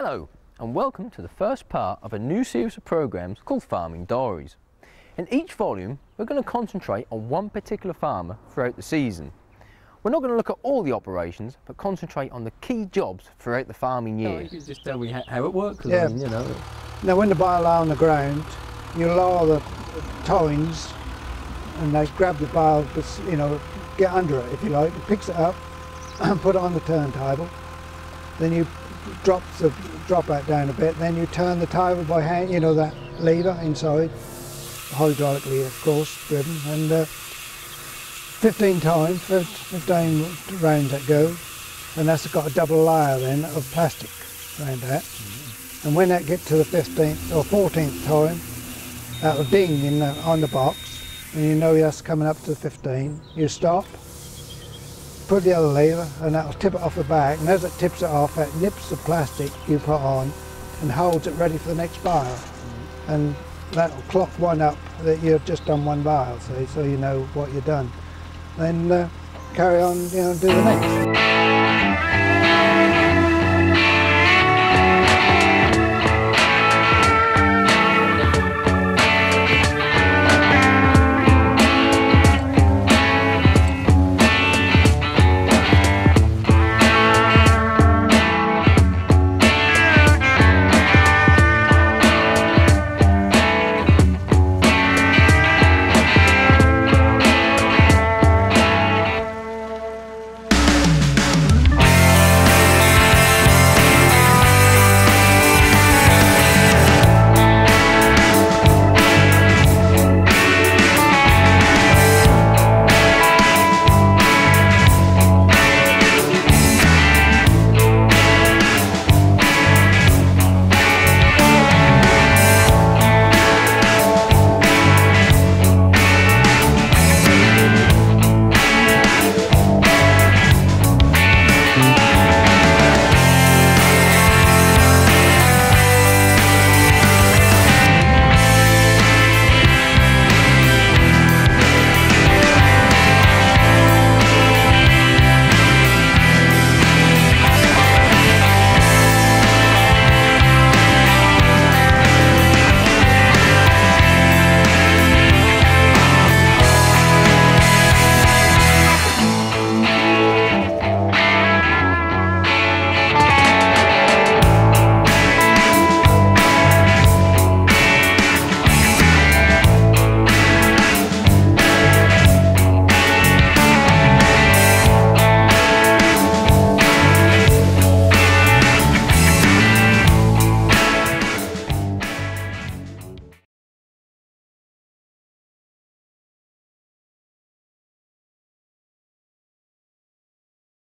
Hello and welcome to the first part of a new series of programs called Farming Diaries. In each volume we're going to concentrate on one particular farmer throughout the season. We're not going to look at all the operations but concentrate on the key jobs throughout the farming year. you could just tell me how it works. Yeah. I mean, you know. Now when the bale are on the ground, you lower the tines and they grab the bale, just, you know, get under it if you like, it picks it up and put it on the turntable. Then you drop the drop that down a bit, then you turn the table by hand, you know, that lever inside, hydraulically of course driven, and uh, 15 times, 15 rounds that go, and that's got a double layer then of plastic around that. And when that gets to the 15th or 14th time, that'll ding in the, on the box, and you know that's coming up to 15. You stop, put the other lever, and that'll tip it off the back. And as it tips it off, it nips the plastic you put on and holds it ready for the next bale. And that'll clock one up that you've just done one so, so you know what you've done. Then uh, carry on, you know, do the next.